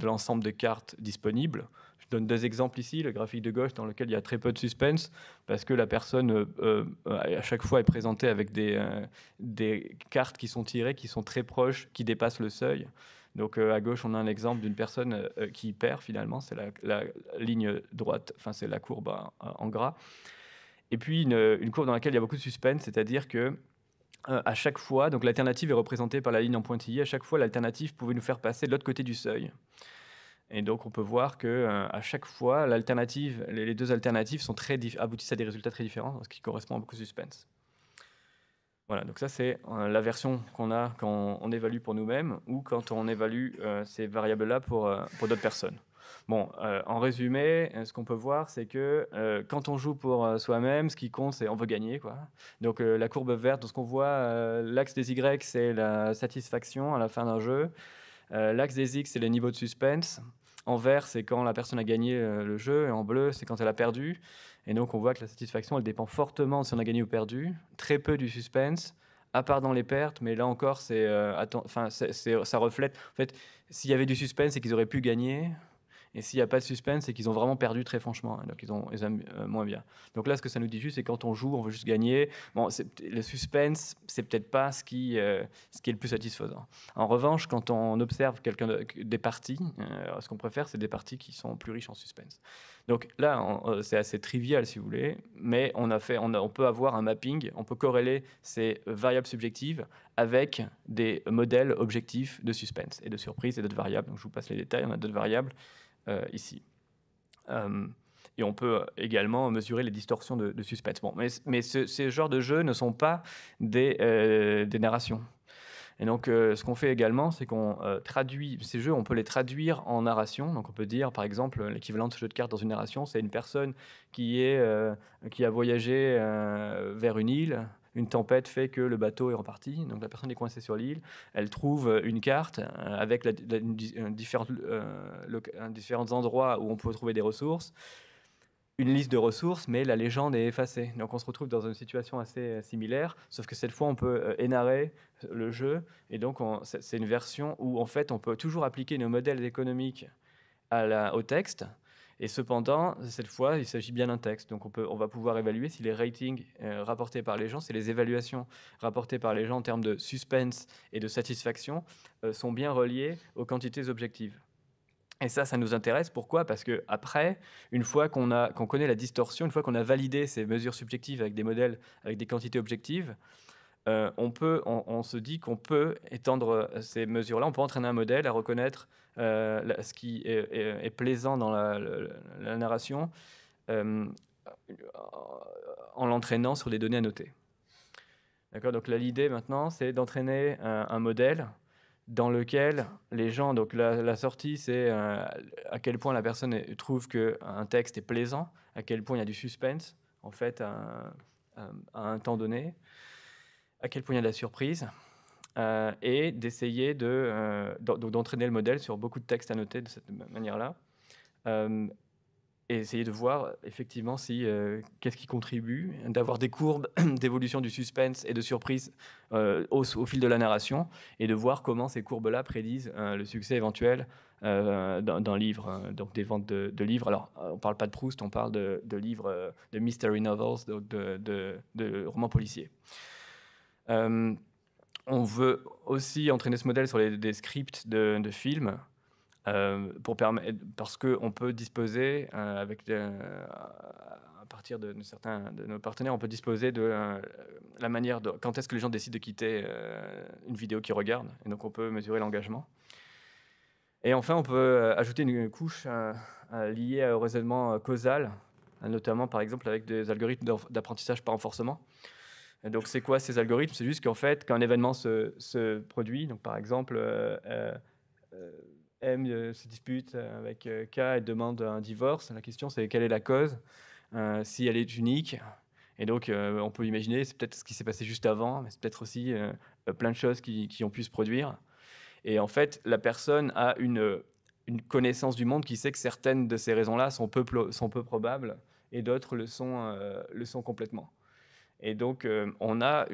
l'ensemble des cartes disponibles. Je donne deux exemples ici. Le graphique de gauche dans lequel il y a très peu de suspense parce que la personne euh, euh, à chaque fois est présentée avec euh, des cartes qui sont tirées, qui sont très proches, qui dépassent le seuil. Donc à gauche, on a un exemple d'une personne qui perd finalement, c'est la, ligne droite, enfin c'est la courbe en, gras. Et puis une, courbe dans laquelle il y a beaucoup de suspense, c'est-à-dire que euh, à chaque fois, donc l'alternative est représentée par la ligne en pointillé, à chaque fois l'alternative pouvait nous faire passer de l'autre côté du seuil. Et donc on peut voir que euh, à chaque fois, l'alternative, les, deux alternatives sont très aboutissent à des résultats très différents, ce qui correspond à beaucoup de suspense. Voilà, donc ça c'est euh, la version qu'on a quand on évalue pour nous-mêmes ou quand on évalue ces variables-là pour, pour d'autres personnes. Bon, euh, en résumé, euh, ce qu'on peut voir, c'est que euh, quand on joue pour soi-même, ce qui compte, c'est on veut gagner. Quoi. Donc la courbe verte, ce qu'on voit, l'axe des Y, c'est la satisfaction à la fin d'un jeu. l'axe des X, c'est les niveaux de suspense. En vert, c'est quand la personne a gagné le jeu, et en bleu, c'est quand elle a perdu. Et donc on voit que la satisfaction, elle dépend fortement si on a gagné ou perdu. Très peu du suspense à part dans les pertes, mais là encore, c'est, enfin, ça reflète. En fait, s'il y avait du suspense, c'est qu'ils auraient pu gagner. Et s'il n'y a pas de suspense, c'est qu'ils ont vraiment perdu très franchement. Hein, donc ils, ont, euh, moins bien. Donc là, ce que ça nous dit juste, c'est quand on joue, on veut juste gagner. Bon, le suspense, c'est peut-être pas ce qui, euh, ce qui est le plus satisfaisant. En revanche, quand on observe quelqu'un des parties, euh, ce qu'on préfère, c'est des parties qui sont plus riches en suspense. Donc là, c'est assez trivial si vous voulez, mais on, peut avoir un mapping, on peut corréler ces variables subjectives avec des modèles objectifs de suspense et de surprise et d'autres variables. Donc je vous passe les détails, on a d'autres variables. Euh, ici. Euh, et on peut également mesurer les distorsions de. Bon, mais, ces genres de jeux ne sont pas des, euh, narrations. Et donc, ce qu'on fait également, c'est qu'on traduit ces jeux, on peut les traduire en narration. Donc, on peut dire, par exemple, l'équivalent de ce jeu de cartes dans une narration, c'est une personne qui, est, qui a voyagé vers une île, une tempête fait que le bateau est reparti, donc la personne est coincée sur l'île, elle trouve euh, une carte euh, avec euh, différents endroits où on peut trouver des ressources, une liste de ressources, mais la légende est effacée. Donc on se retrouve dans une situation assez similaire, sauf que cette fois on peut énarrer le jeu, et donc c'est une version où en fait on peut toujours appliquer nos modèles économiques au texte, et cependant, cette fois, il s'agit bien d'un texte. Donc on, peut, on va pouvoir évaluer si les ratings euh, rapportés par les gens, si les évaluations rapportées par les gens en termes de suspense et de satisfaction euh, sont bien reliées aux quantités objectives. Et ça, ça nous intéresse. Pourquoi? Parce que après, une fois qu'on qu'on connaît la distorsion, une fois qu'on a validé ces mesures subjectives avec des modèles, avec des quantités objectives, euh, on, peut, on, se dit qu'on peut étendre ces mesures-là, on peut entraîner un modèle à reconnaître euh, ce qui est, plaisant dans la, narration euh, en l'entraînant sur des données annotées. D'accord? Donc l'idée maintenant, c'est d'entraîner un, modèle dans lequel les gens, donc la, sortie, c'est à quel point la personne trouve qu'un texte est plaisant, à quel point il y a du suspense, en fait, à un temps donné à quel point il y a de la surprise, euh, et d'essayer de, euh, d'entraîner le modèle sur beaucoup de textes noter de cette manière-là, euh, et essayer de voir effectivement si qu'est-ce qui contribue, d'avoir des courbes d'évolution du suspense et de surprise au, fil de la narration, et de voir comment ces courbes-là prédisent le succès éventuel d'un livre, donc des ventes de, livres. Alors, on ne parle pas de Proust, on parle de, livres, de mystery novels, de, de romans policiers. Euh, on veut aussi entraîner ce modèle sur les, des scripts de, films euh, pour permettre, parce qu'on peut disposer, euh, avec à partir de, certains de nos partenaires, on peut disposer de la manière de quand est-ce que les gens décident de quitter une vidéo qu'ils regardent, et donc on peut mesurer l'engagement. Et enfin, on peut ajouter une couche liée au raisonnement causal, notamment par exemple avec des algorithmes d'apprentissage par renforcement donc, c'est quoi ces algorithmes? C'est juste qu'en fait, quand un événement se, produit, donc par exemple, euh, euh, euh, M se dispute avec K et demande un divorce, la question c'est quelle est la cause? Si elle est unique, et donc on peut imaginer, c'est peut-être ce qui s'est passé juste avant, mais c'est peut-être aussi plein de choses qui, ont pu se produire. Et en fait, la personne a une, connaissance du monde qui sait que certaines de ces raisons-là sont peu, probables et d'autres le sont complètement. Et donc, on a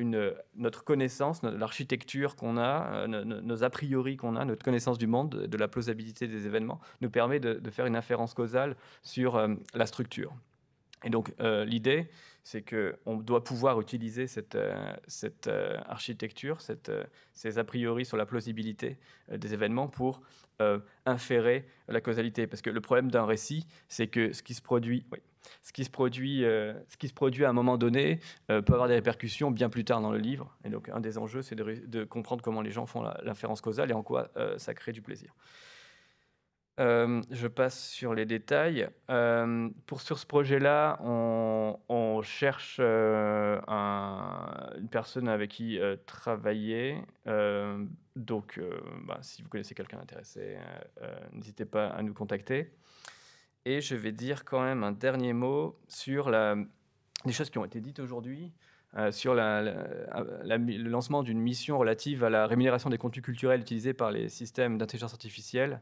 notre connaissance, l'architecture qu'on a, nos, a priori qu'on a, notre connaissance du monde, de la plausibilité des événements, nous permet de, de faire une inférence causale sur la structure. Et donc, l'idée, c'est qu'on doit pouvoir utiliser cette, euh, euh, architecture, euh, ces a priori sur la plausibilité des événements pour inférer la causalité. Parce que le problème d'un récit, c'est que ce qui se produit, ce qui se produit, à un moment donné peut avoir des répercussions bien plus tard dans le livre. Et donc, un des enjeux, c'est de, comprendre comment les gens font l'inférence causale et en quoi ça crée du plaisir. Euh, je passe sur les détails. Euh, pour sur ce projet-là, on, cherche euh, une personne avec qui travailler. donc, bah, si vous connaissez quelqu'un intéressé, n'hésitez pas à nous contacter. Et je vais dire quand même un dernier mot sur la, les choses qui ont été dites aujourd'hui. sur le lancement d'une mission relative à la rémunération des contenus culturels utilisés par les systèmes d'intelligence artificielle.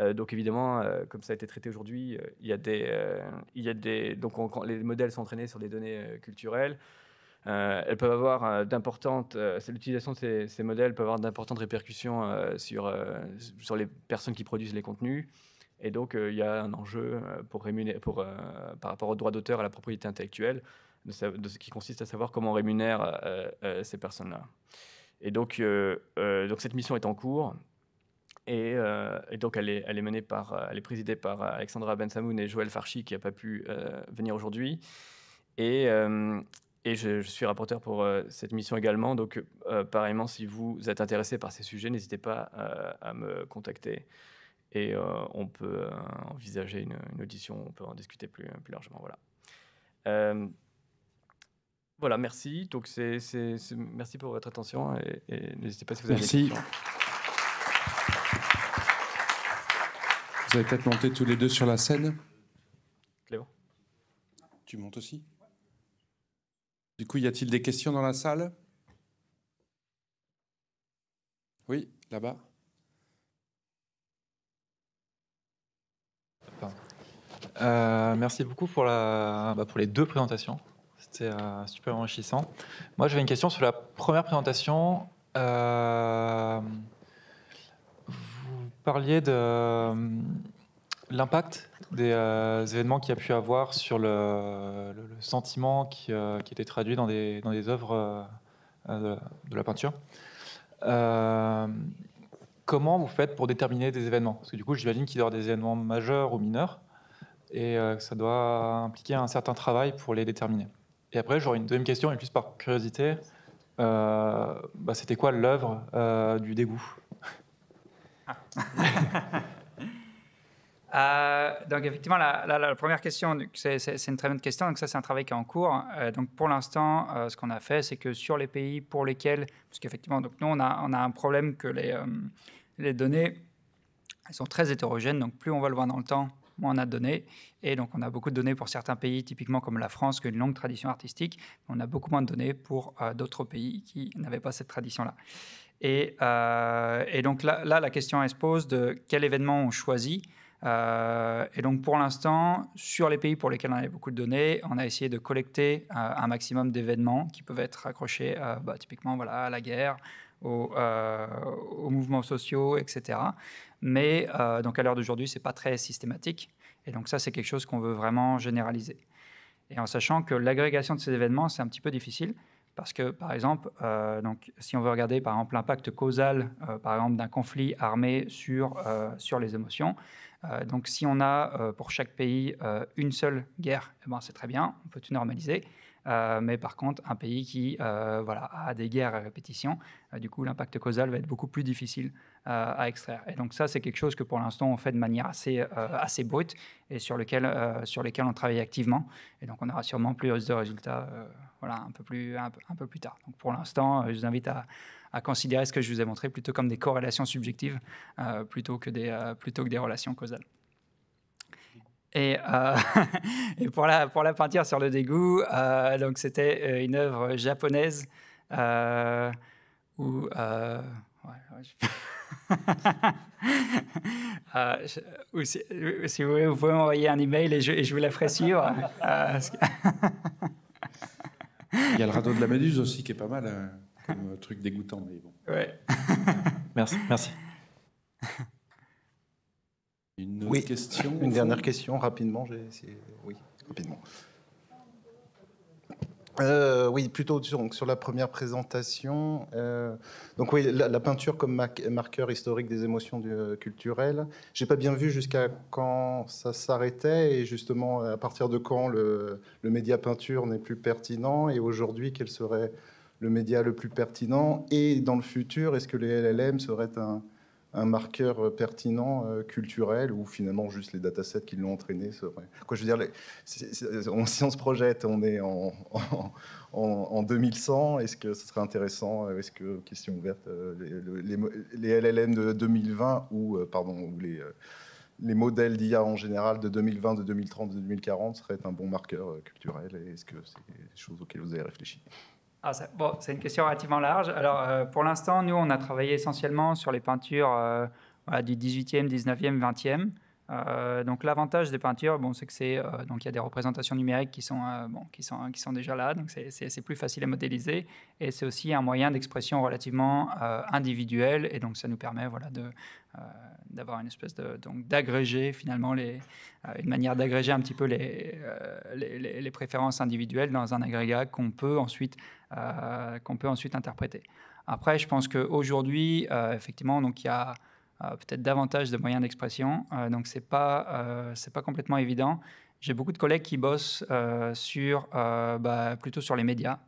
Euh, donc évidemment, euh, comme ça a été traité aujourd'hui, euh, il y a des, il y a des donc les modèles sont entraînés sur des données culturelles. elles peuvent avoir d'importantes, l'utilisation de ces, modèles peut avoir d'importantes répercussions sur, sur les personnes qui produisent les contenus. Et donc, il y a un enjeu pour rémunérer, pour, par rapport au droit d'auteur à la propriété intellectuelle, de, ce qui consiste à savoir comment on rémunère ces personnes-là. Et donc, donc, cette mission est en cours. Euh, et, donc, elle est, elle est menée par, euh, elle est présidée par euh, Alexandra Bensamoun et Joël Farchi, qui n'a pas pu venir aujourd'hui. Et, et je, suis rapporteur pour cette mission également. Donc, pareillement, si vous êtes intéressé par ces sujets, n'hésitez pas à me contacter. Et on peut envisager une, audition, on peut en discuter plus, plus largement. Voilà. voilà, merci. Donc, c'est, merci pour votre attention et, n'hésitez pas si vous avez merci. des questions. Vous allez peut-être monter tous les deux sur la scène Clément Tu montes aussi Du coup, y a-t-il des questions dans la salle? Oui, là-bas. Euh, merci beaucoup pour, la, bah, pour les deux présentations. C'était euh, super enrichissant. Moi, j'avais une question sur la première présentation. Euh, parliez de euh, l'impact des euh, événements qu'il y a pu avoir sur le, sentiment qui, euh, qui, était traduit dans des, œuvres de, la peinture. comment vous faites pour déterminer des événements? Parce que du coup, j'imagine qu'il y aura des événements majeurs ou mineurs et que ça doit impliquer un certain travail pour les déterminer. Et après, j'aurais une deuxième question, et plus par curiosité. Bah, C'était quoi l'œuvre du dégoût? Euh, donc effectivement, la, première question, c'est une très bonne question. Donc ça, c'est un travail qui est en cours. Euh, donc pour l'instant, euh, ce qu'on a fait, c'est que sur les pays pour lesquels, parce qu'effectivement, nous, on a, on a, un problème que les, les données, elles sont très hétérogènes. Donc plus on va le voir dans le temps, moins on a de données. Et donc on a beaucoup de données pour certains pays, typiquement comme la France, qui a une longue tradition artistique. On a beaucoup moins de données pour d'autres pays qui n'avaient pas cette tradition-là. Euh, et, donc là, la question se pose de quel événement on choisit. Euh, et donc pour l'instant, sur les pays pour lesquels on avait beaucoup de données, on a essayé de collecter euh, un maximum d'événements qui peuvent être accrochés bah, typiquement voilà, à la guerre, aux, mouvements sociaux, etc. Mais donc à l'heure d'aujourd'hui, ce n'est pas très systématique. Et donc ça, c'est quelque chose qu'on veut vraiment généraliser. Et en sachant que l'agrégation de ces événements, c'est un petit peu difficile. Parce que, par exemple, euh, donc, si on veut regarder par exemple l'impact causal, euh, par exemple, d'un conflit armé sur, euh, sur les émotions, donc si on a pour chaque pays une seule guerre, eh ben, c'est très bien, on peut tout normaliser. Euh, mais par contre, un pays qui euh, voilà, a des guerres à répétition, euh, du coup, l'impact causal va être beaucoup plus difficile à extraire. Et donc ça, c'est quelque chose que pour l'instant, on fait de manière assez, assez brute et sur lequel, sur lesquels on travaille activement. Et donc, on aura sûrement plus de résultats voilà, un, peu plus, un, peu, plus tard. Donc, pour l'instant, je vous invite à, à, considérer ce que je vous ai montré plutôt comme des corrélations subjectives plutôt, que des, plutôt que des relations causales. Et, euh, et, pour, la, pour la peinture sur le dégoût, euh, donc c'était euh, une œuvre japonaise où, ouais, si, si, vous voulez, vous pouvez m'envoyer un email et je, et je vous la ferai suivre. Il y a le radeau de la Méduse aussi qui est pas mal, euh, comme truc dégoûtant, mais bon. Ouais. Merci. merci. Une Oui, dernière question, rapidement. Oui, rapidement. Euh, oui, plutôt sur, donc, sur la première présentation. euh, donc oui, la, la peinture comme ma- marqueur historique des émotions du- euh, culturelles. J'ai pas bien vu jusqu'à quand ça s'arrêtait et justement à partir de quand le, le média peinture n'est plus pertinent et aujourd'hui quel serait le média le plus pertinent et dans le futur est-ce que les LLM seraient un, un marqueur euh, pertinent euh, culturel ou finalement juste les datasets qui l'ont entraîné. Quoi, je veux dire, on- si on se projette, on est en, en, en- en 2100, est-ce que ce serait intéressant, euh, est-ce que, question ouverte, les, LLM de 2020 ou, pardon, ou les, les modèles d'IA en général de 2020, de 2030, de 2040 seraient un bon marqueur culturel est-ce que c'est des choses auxquelles vous avez réfléchi? Ah, bon, c'est une question relativement large. Alors, euh, pour l'instant, nous, on a travaillé essentiellement sur les peintures euh, du 18e, 19e, 20e. Euh, donc, l'avantage des peintures, bon, c'est que euh, donc il y a des représentations numériques qui sont bon, qui sont qui sont déjà là, donc c'est- plus facile à modéliser et c'est aussi un moyen d'expression relativement individuel et donc ça nous permet voilà de d'avoir une espèce de donc d'agréger finalement les une manière d'agréger un petit peu les, les, préférences individuelles dans un agrégat qu'on peut ensuite qu'on peut ensuite interpréter. Après, je pense qu'aujourd'hui, euh, effectivement, donc il y a euh, peut-être davantage de moyens d'expression, euh, donc c'est pas euh, c'est pas complètement évident. J'ai beaucoup de collègues qui bossent euh, sur euh, bah, plutôt sur les médias.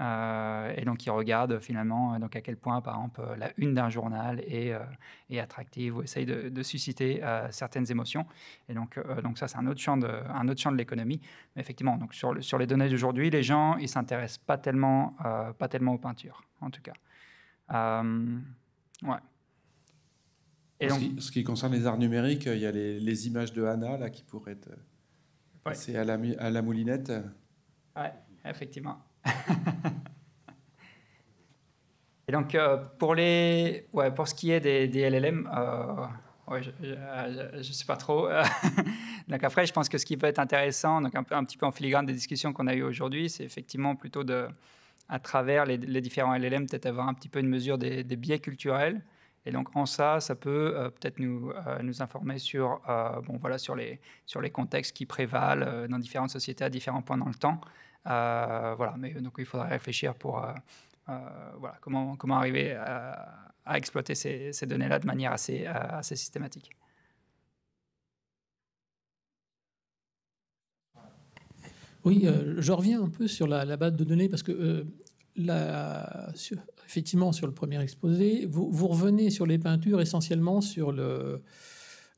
Euh, et donc, ils regardent finalement donc à quel point, par exemple, la une d'un journal est, est attractive ou essaye de, de susciter certaines émotions. Et donc, donc ça, c'est un autre champ de, un autre champ de l'économie. Mais effectivement, donc sur, le- sur les données d'aujourd'hui, les gens, ils s'intéressent pas tellement, pas tellement aux peintures, en tout cas. Ouais. Et donc, ce, qui, ce qui concerne les arts numériques, il y a les, les images de Anna là, qui pourraient être Ouais. passées à, la, mi- à la moulinette. ouais, effectivement. Et donc, euh, pour, les, ouais, pour ce qui est des, des LLM, euh, ouais, je ne sais pas trop. donc après, je pense que ce qui peut être intéressant, donc un, peu, un petit peu en filigrane des discussions qu'on a eues aujourd'hui, c'est effectivement plutôt de, à travers les, les différents LLM, peut-être avoir un petit peu une mesure des, des biais culturels. Et donc en ça, ça peut euh, peut-être nous, euh, nous informer sur, euh, bon, voilà, sur, les, sur les contextes qui prévalent dans différentes sociétés à différents points dans le temps. Voilà, mais donc il faudrait réfléchir pour voilà, comment, comment arriver à, exploiter ces, données-là de manière assez, assez systématique. Oui, je reviens un peu sur la, la base de données parce que la- effectivement sur le premier exposé, vous, vous revenez sur les peintures essentiellement sur le,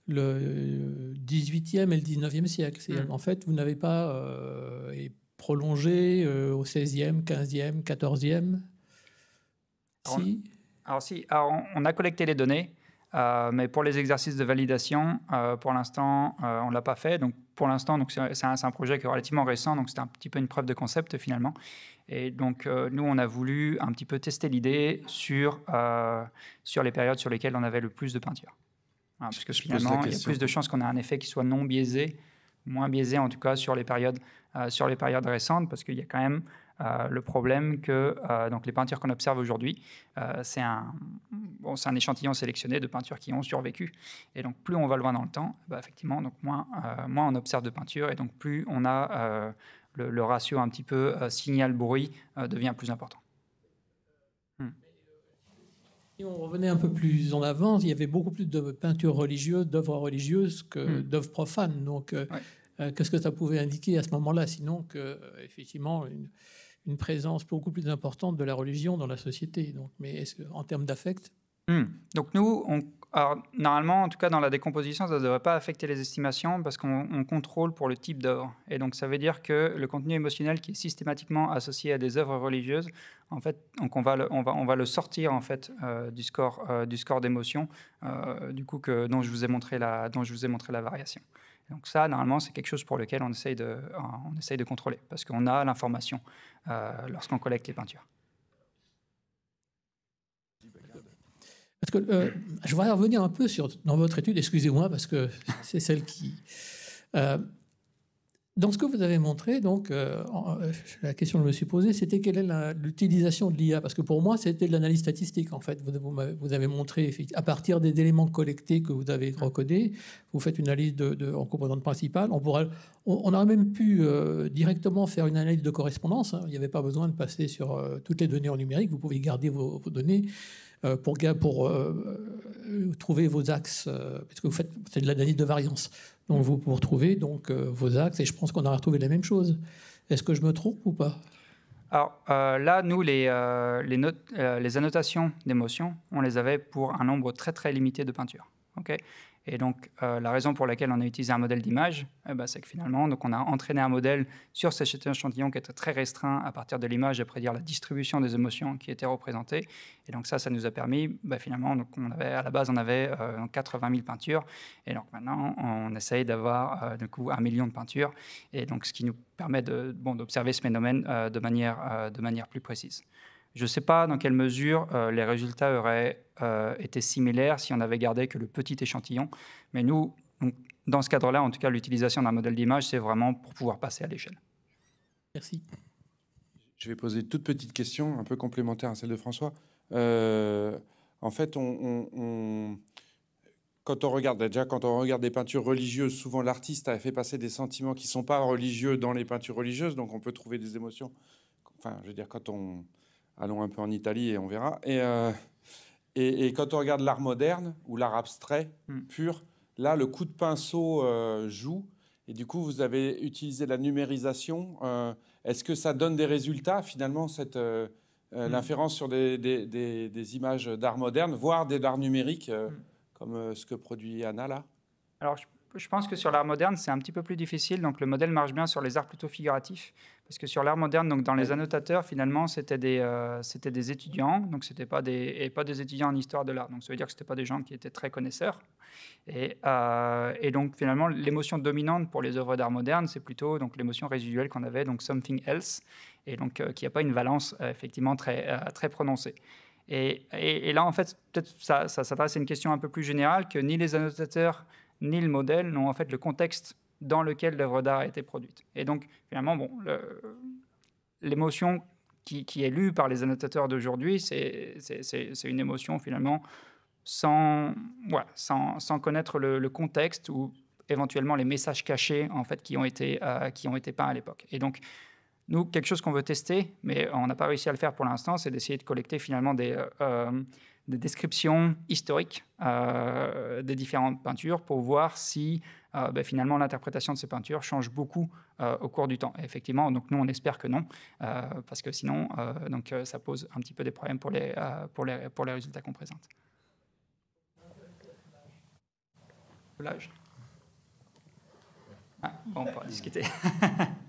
le 18e et le 19e siècle. C'est- Mm. En fait, vous n'avez pas euh, et prolongé euh, au 16e, 15e, 14e. Alors, Si. Alors si, alors, on- on a collecté les données, euh, mais pour les exercices de validation, euh, pour l'instant, euh, on ne l'a pas fait. Donc pour l'instant, c'est un, projet qui est relativement récent, donc c'est un petit peu une preuve de concept finalement. Et donc nous, on a voulu un petit peu tester l'idée sur, sur les périodes sur lesquelles on avait le plus de peinture. Hein, parce que finalement, il y a plus de chances qu'on ait un effet qui soit non biaisé, moins biaisé en tout cas sur les périodes, sur les périodes récentes, parce qu'il y a quand même euh, le problème que euh, donc les peintures qu'on observe aujourd'hui, euh, c'est un, bon, un échantillon sélectionné de peintures qui ont survécu. Et donc, plus on va loin dans le temps, bah, effectivement, donc moins, moins on observe de peintures, et donc plus on a le, le ratio un petit peu signal-bruit devient plus important. Si on revenait un peu plus en avant, il y avait beaucoup plus de peintures religieuses, d'œuvres religieuses que Hmm. d'œuvres profanes. Donc, Ouais. qu'est-ce que ça pouvait indiquer à ce moment-là? Sinon que, effectivement, une, une présence beaucoup plus importante de la religion dans la société. Donc, mais en termes d'affect, Hmm. Donc nous, normalement, en tout cas dans la décomposition, ça ne devrait pas affecter les estimations parce qu'on on contrôle pour le type d'œuvre. Et donc ça veut dire que le contenu émotionnel qui est systématiquement associé à des œuvres religieuses, en fait, donc on va le, sortir en fait euh, du score, euh, du score d'émotion, euh, du coup dont je vous ai montré la variation. Donc ça, normalement, c'est quelque chose pour lequel on essaye de, on essaye de contrôler parce qu'on a l'information euh, lorsqu'on collecte les peintures. Parce que euh, je voudrais revenir un peu sur dans votre étude, excusez-moi, parce que c'est celle qui. euh, Dans ce que vous avez montré, donc, euh, euh, la question que je me suis posée, c'était quelle est l'utilisation de l'IA Parce que pour moi, c'était de l'analyse statistique, en fait. Vous, avez montré, à partir des éléments collectés que vous avez recodés, vous faites une analyse de, en composante principale. On, pourrait, on, aurait même pu euh, directement faire une analyse de correspondance. Hein. Il n'y avait pas besoin de passer sur toutes les données en numérique. Vous pouvez garder vos données pour, pour trouver vos axes, parce que vous faites de l'analyse de variance. Donc vous pouvez retrouver donc, euh, vos axes et je pense qu'on a retrouvé la même chose. Est-ce que je me trompe ou pas? Alors euh, là, nous, les, euh, les, annotations d'émotion, on les avait pour un nombre très très limité de peintures. ok? Et donc, euh, la raison pour laquelle on a utilisé un modèle d'image, eh ben, c'est que finalement, donc on a entraîné un modèle sur cet échantillon qui était très restreint à partir de l'image à prédire la distribution des émotions qui étaient représentées. Et donc ça, ça nous a permis, bah, finalement, donc on avait, à la base, on avait 80 euh, 000 peintures. Et donc maintenant, on essaye d'avoir euh, un million de peintures. Et donc, ce qui nous permet de, bon, d'observer ce phénomène de, manière, de manière plus précise. Je ne sais pas dans quelle mesure euh, les résultats auraient euh, été similaires si on avait gardé que le petit échantillon. Mais nous, dans ce cadre-là, en tout cas, l'utilisation d'un modèle d'image, c'est vraiment pour pouvoir passer à l'échelle. Merci. Je vais poser une toute petite question, un peu complémentaire à celle de François. Euh, en fait, on, quand on regarde déjà, quand on regarde des peintures religieuses, souvent l'artiste a fait passer des sentiments qui ne sont pas religieux dans les peintures religieuses, donc on peut trouver des émotions. Enfin, je veux dire, quand on allons un peu en Italie et on verra. Et, euh, et, quand on regarde l'art moderne ou l'art abstrait hmm. pur, là, le coup de pinceau euh, joue. Et du coup, vous avez utilisé la numérisation. Euh, est-ce que ça donne des résultats, finalement, cette, hmm. l'inférence sur des, des, des, images d'art moderne, voire des arts numériques, hmm. comme ce que produit Anna là? Alors, je pense que sur l'art moderne, c'est un petit peu plus difficile. Donc, le modèle marche bien sur les arts plutôt figuratifs. Parce que sur l'art moderne, donc dans les annotateurs, finalement, c'était des, euh, c'était des étudiants. Donc, c'était pas des, et pas des étudiants en histoire de l'art. Donc, ça veut dire que ce pas des gens qui étaient très connaisseurs. Et, euh, et donc, finalement, l'émotion dominante pour les œuvres d'art moderne, c'est plutôt donc l'émotion résiduelle qu'on avait, donc something else, et donc euh, qui n'a pas une valence effectivement très, très prononcée. Et, et, là, en fait, peut-être ça, ça s'adresse à une question un peu plus générale que ni les annotateurs ni le modèle n'ont en fait le contexte dans lequel l'œuvre d'art a été produite. Et donc, finalement, bon, l'émotion qui, est lue par les annotateurs d'aujourd'hui, c'est une émotion finalement sans, connaître le, contexte ou éventuellement les messages cachés en fait qui ont été, euh, qui ont été peints à l'époque. Et donc, nous, quelque chose qu'on veut tester, mais on n'a pas réussi à le faire pour l'instant, c'est d'essayer de collecter finalement des, euh, des descriptions historiques euh, des différentes peintures pour voir si euh, ben, finalement l'interprétation de ces peintures change beaucoup euh, au cours du temps. Et effectivement, donc nous on espère que non, parce que sinon donc, ça pose un petit peu des problèmes pour les, pour les, pour les résultats qu'on présente. L'âge. Ah, bon, on pourra discuter.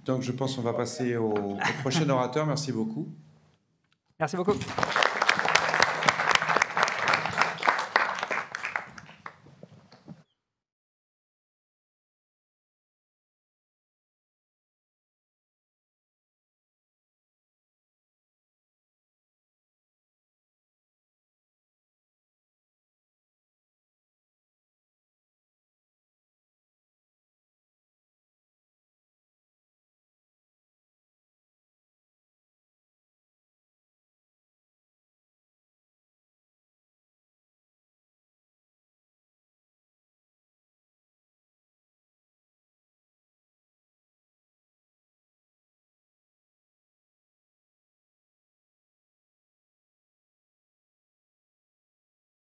donc je pense qu'on va passer au prochain orateur. Merci beaucoup. Merci beaucoup.